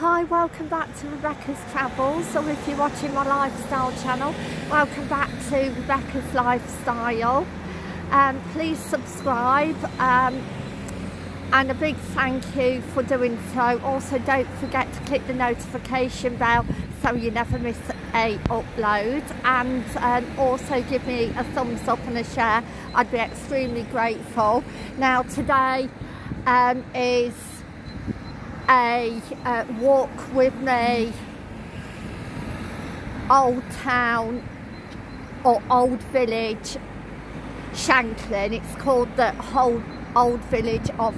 Hi, welcome back to Rebecca's Travels, or if you're watching my lifestyle channel, welcome back to Rebecca's Lifestyle. Um, please subscribe um, and a big thank you for doing so. Also, don't forget to click the notification bell so you never miss a upload and um, also give me a thumbs up and a share. I'd be extremely grateful. Now, today um, is a uh, walk with me. Old town or old village Shanklin. It's called the whole old village of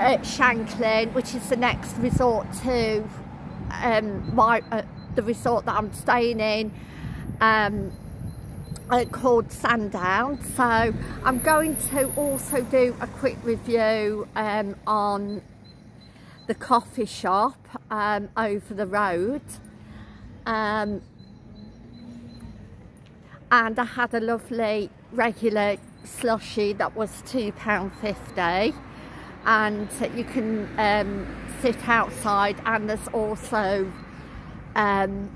uh, Shanklin which is the next resort to um, my uh, the resort that I'm staying in. Um, uh, called Sandown. So I'm going to also do a quick review um, on the coffee shop um, over the road. Um, and I had a lovely regular slushy that was £2.50 and you can um, sit outside and there's also um,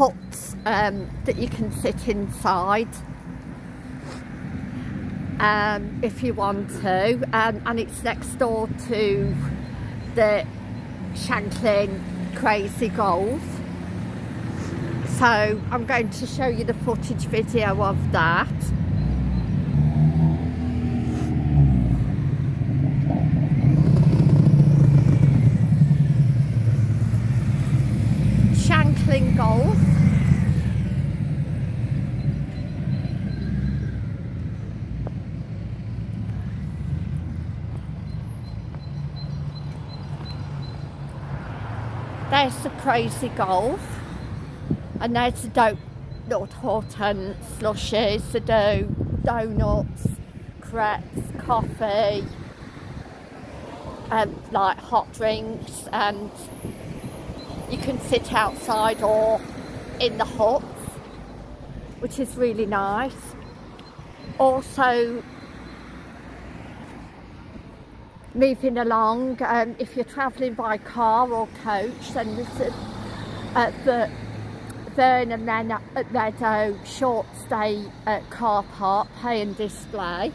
huts um, that you can sit inside um, if you want to. Um, and it's next door to the Shanklin Crazy Golf. So I'm going to show you the footage video of that. Shanklin Golf There's the crazy golf and there's the donut hut and slushies, the do donuts, crepes, coffee, and like hot drinks and you can sit outside or in the huts which is really nice. Also moving along um, if you're travelling by car or coach then this is at the Vernon Meadow short stay car park pay and display.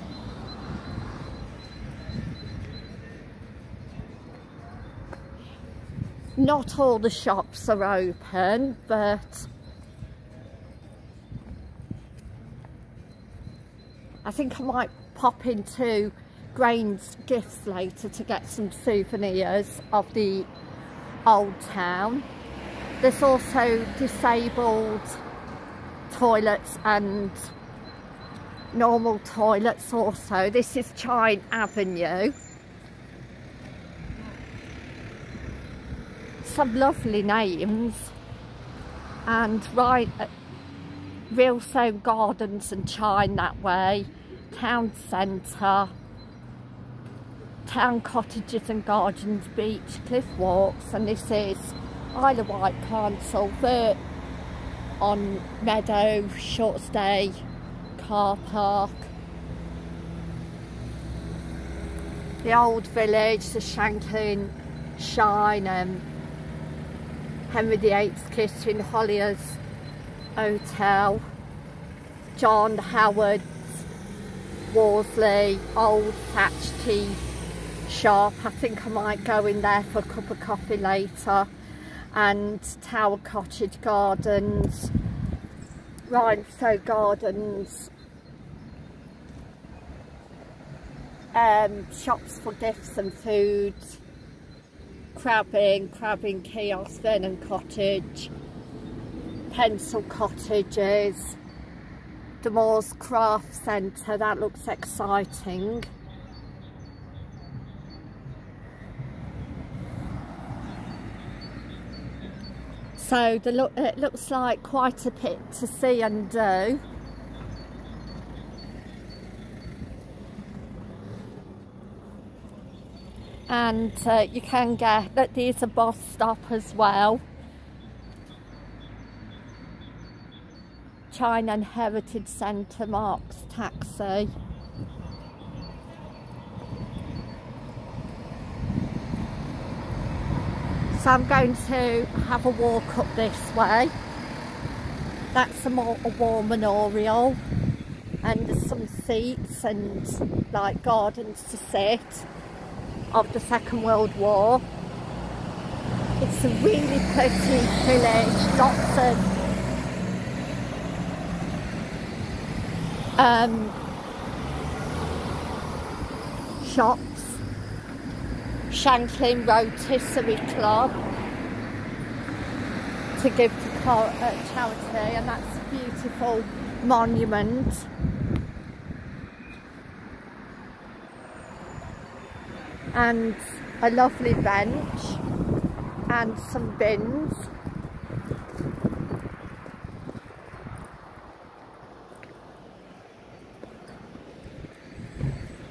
Not all the shops are open but I think I might pop into Grange Gifts later to get some souvenirs of the old town. There's also disabled toilets and normal toilets also. This is Chine Avenue. Some lovely names and right at Rylstone Gardens and Chine that way, town centre town cottages and gardens, beach, cliff walks and this is Isle of Wight Vert on Meadow, short stay, car park. The old village, the Shanklin Chine, um, Henry VIII's Kitchen, Hollier's Hotel, John Howard's Worsley, Old Thatch Tea shop. I think I might go in there for a cup of coffee later. And Tower Cottage Gardens, Rylstone Gardens, um, shops for gifts and foods, crabbing, crabbing kiosk, Vernon Cottage, Pencil Cottages, the Moors Craft Centre, that looks exciting. So look, it looks like quite a bit to see and do. And uh, you can get that there's a bus stop as well. Chine and Heritage Centre Marks Taxi. So I'm going to have a walk up this way. That's a, more, a war memorial and there's some seats and like gardens to sit of the Second World War. It's a really pretty village, lots um, shops, Shanklin Rotisserie Club to give to uh, charity and that's a beautiful monument. And a lovely bench and some bins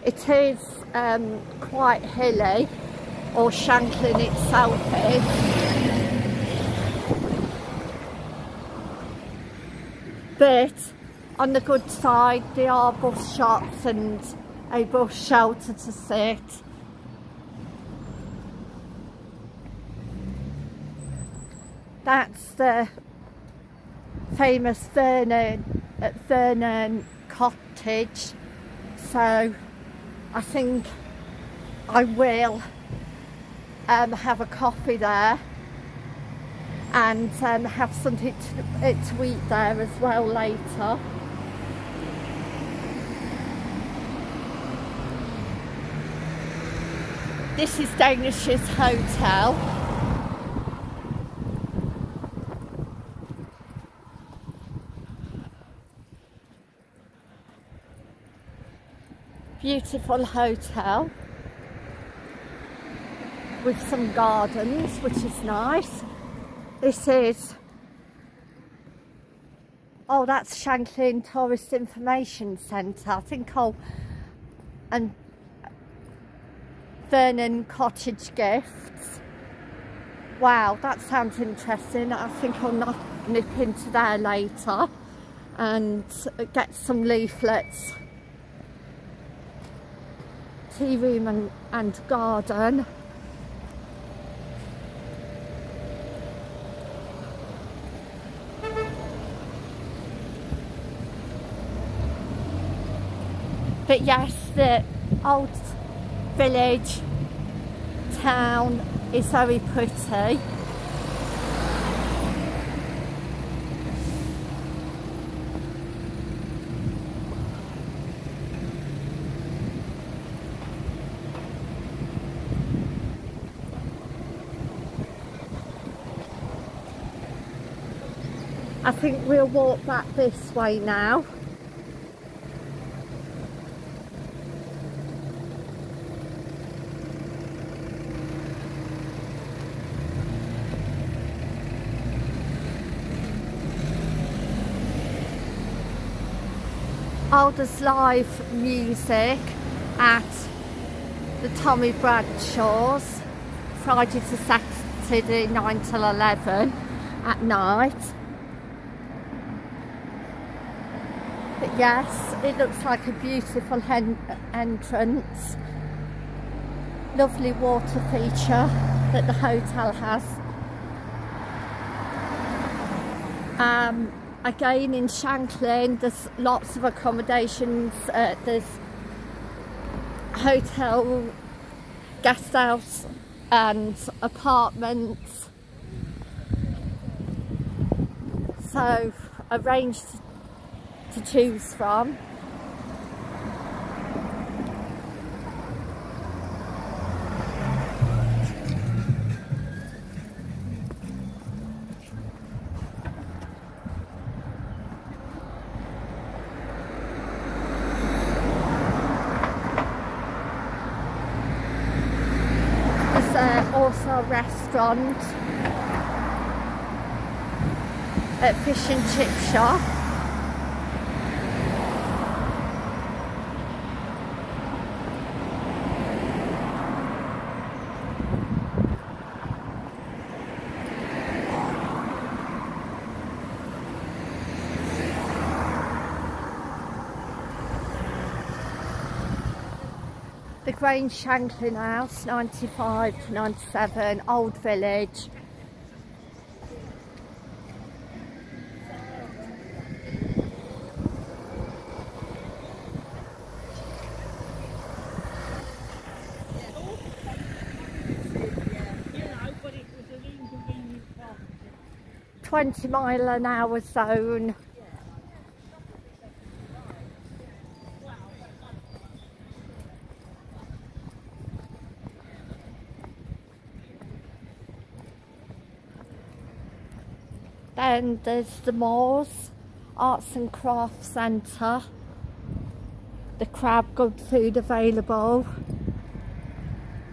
It is um, quite hilly, or Shanklin itself is. But on the good side, there are bus shops and a bus shelter to sit. That's the famous Vernon, at Vernon Cottage. So I think I will um, have a coffee there and um, have something to, to eat there as well later. This is Danish's hotel. beautiful hotel with some gardens which is nice. This is oh that's Shanklin Tourist Information Centre. I think I'll and Vernon Cottage Gifts. Wow that sounds interesting. I think I'll nip into there later and get some leaflets. Tea room and, and garden. But yes, the old village town is very pretty. I think we'll walk back this way now. Aldous live music at the Tommy Bradshaw's Friday to Saturday 9 till 11 at night. But yes, it looks like a beautiful entrance. Lovely water feature that the hotel has. Um, again in Shanklin there's lots of accommodations, uh, there's hotel, guest house and apartments. So arranged to choose from. Restaurant at Fish and Chip Shop. The Grange Shanklin House, 95 to 97, Old Village. Twenty mile an hour zone. Then there's the Moors Arts and Crafts Centre. The crab good food available.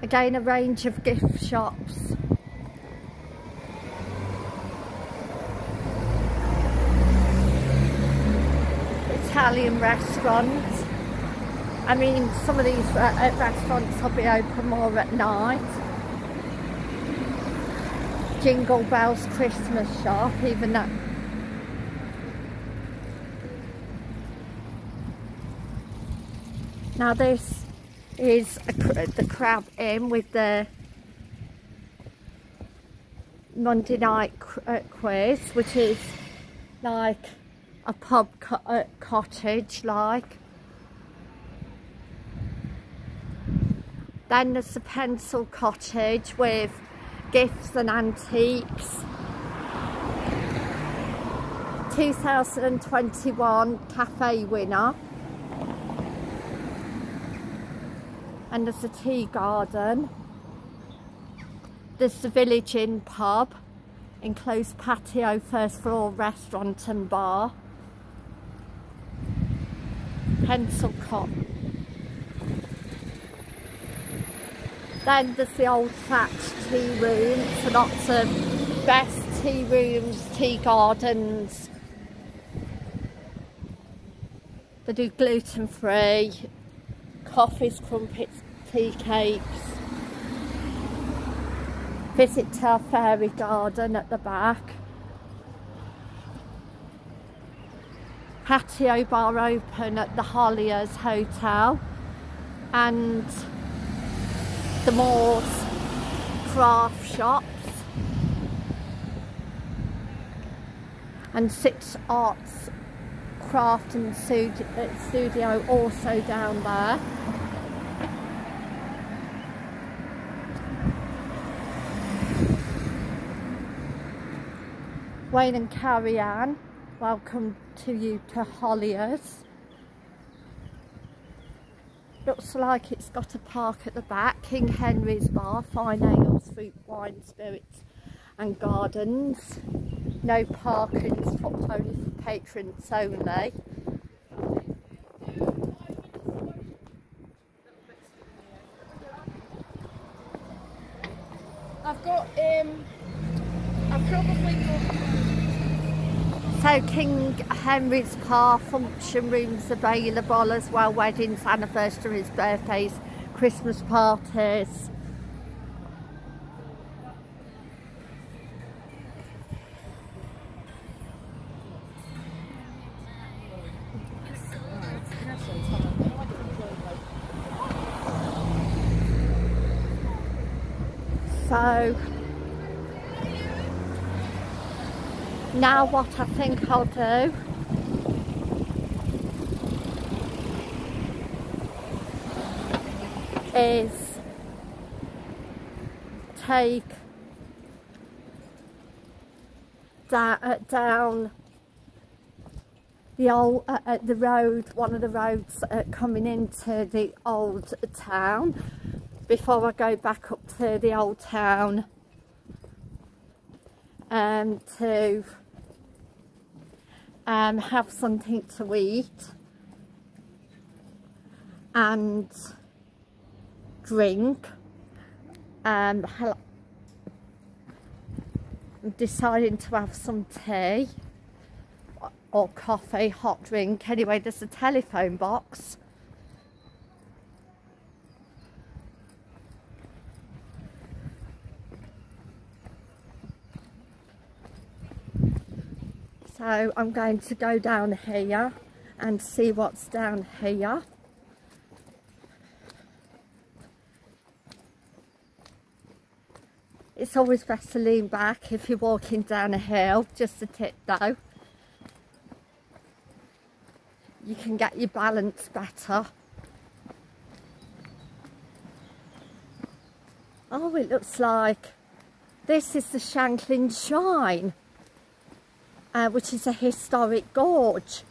Again a range of gift shops. Italian restaurants. I mean some of these restaurants will be open more at night. Jingle Bells Christmas shop, even that. Now this is a, the Crab Inn with the Monday night uh, quiz, which is like a pub co uh, cottage like. Then there's the Pencil Cottage with gifts and antiques. 2021 cafe winner. And there's a tea garden. There's the village inn pub enclosed patio first floor restaurant and bar. Pencil cot Then there's the old thatched tea room, so lots of best tea rooms, tea gardens. They do gluten free, coffees, crumpets, tea cakes. Visit our fairy garden at the back. Patio bar open at the Holliers Hotel and the Moors craft shops and Six Arts Craft and uh, Studio also down there. Wayne and Carrie Ann, welcome to you to Holliers. Looks like it's got a park at the back. King Henry's Bar, fine ales, fruit, wine, spirits and gardens. No parking, only for patrons only. I've got, um, I've probably got so King Henry's Car function rooms available as well, weddings, anniversaries, birthdays, Christmas parties. So now what I think I'll do. Is take uh, down the old uh, uh, the road one of the roads uh, coming into the old town. Before I go back up to the old town um, to um, have something to eat and drink. Um, I'm deciding to have some tea or coffee, hot drink. Anyway, there's a telephone box. So I'm going to go down here and see what's down here. It's always best to lean back if you're walking down a hill, just a tip though. You can get your balance better. Oh, it looks like this is the Shanklin Chine uh, which is a historic gorge.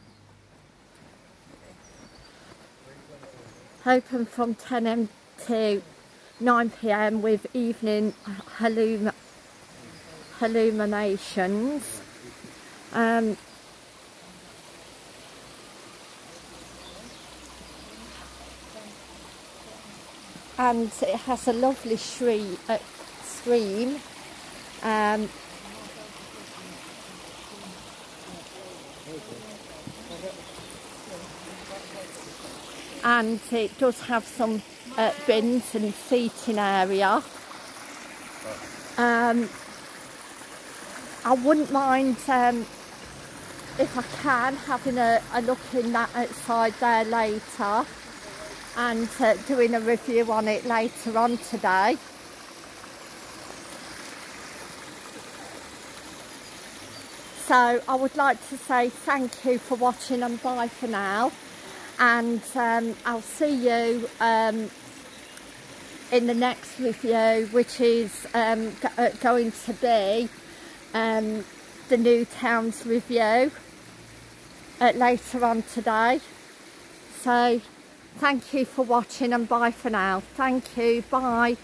Open from 10am to 9pm with evening illum illuminations. Um, and it has a lovely stream, uh, stream um, and it does have some uh, bins and seating area. Um, I wouldn't mind um, if I can having a, a, look in that outside there later and uh, doing a review on it later on today. So I would like to say thank you for watching and bye for now. And um, I'll see you um, in the next review, which is um, uh, going to be um, the New Towns review uh, later on today. So thank you for watching and bye for now. Thank you. Bye.